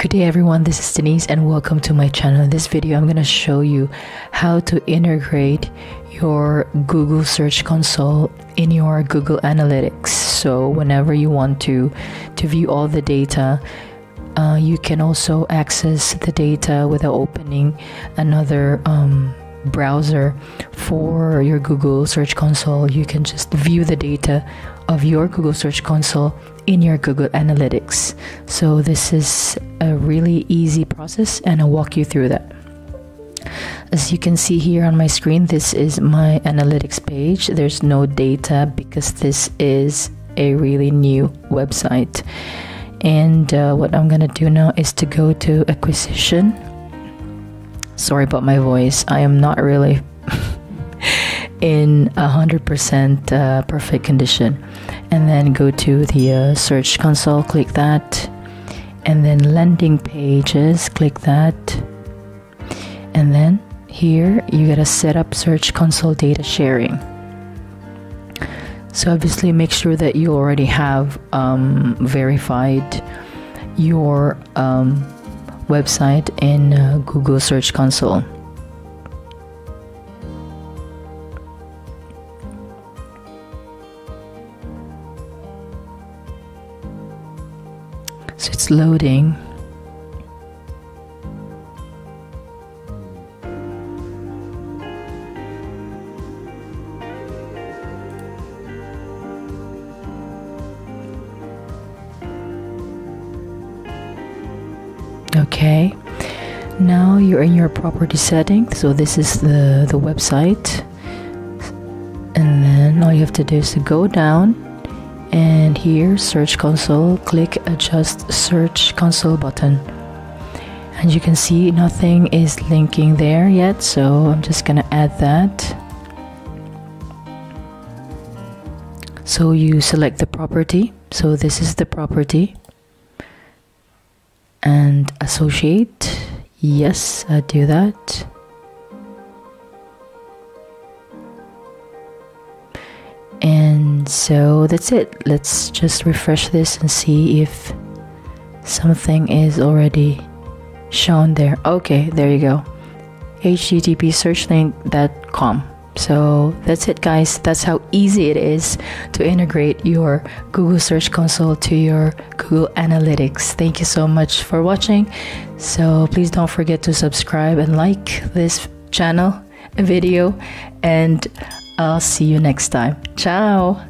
Good day everyone, this is Denise and welcome to my channel. In this video, I'm going to show you how to integrate your Google Search Console in your Google Analytics. So whenever you want to, to view all the data, uh, you can also access the data without opening another um, browser for your Google Search Console. You can just view the data of your Google Search Console in your Google Analytics. So, this is a really easy process, and I'll walk you through that. As you can see here on my screen, this is my analytics page. There's no data because this is a really new website. And uh, what I'm gonna do now is to go to acquisition. Sorry about my voice, I am not really in 100% uh, perfect condition. And then go to the uh, search console click that. And then landing pages click that. And then here you gotta set up search console data sharing. So obviously make sure that you already have um, verified your um, website in uh, Google Search Console so it's loading. Okay. Now you're in your property setting. So this is the the website. And then all you have to do is to go down and here search console click adjust search console button. And you can see nothing is linking there yet so I'm just gonna add that. So you select the property. So this is the property. And associate. Yes I do that so that's it. Let's just refresh this and see if something is already shown there. Okay there you go. Http searchlink.com so that's it guys. That's how easy it is to integrate your google search console to your google analytics. Thank you so much for watching. So please don't forget to subscribe and like this channel video and I'll see you next time. Ciao!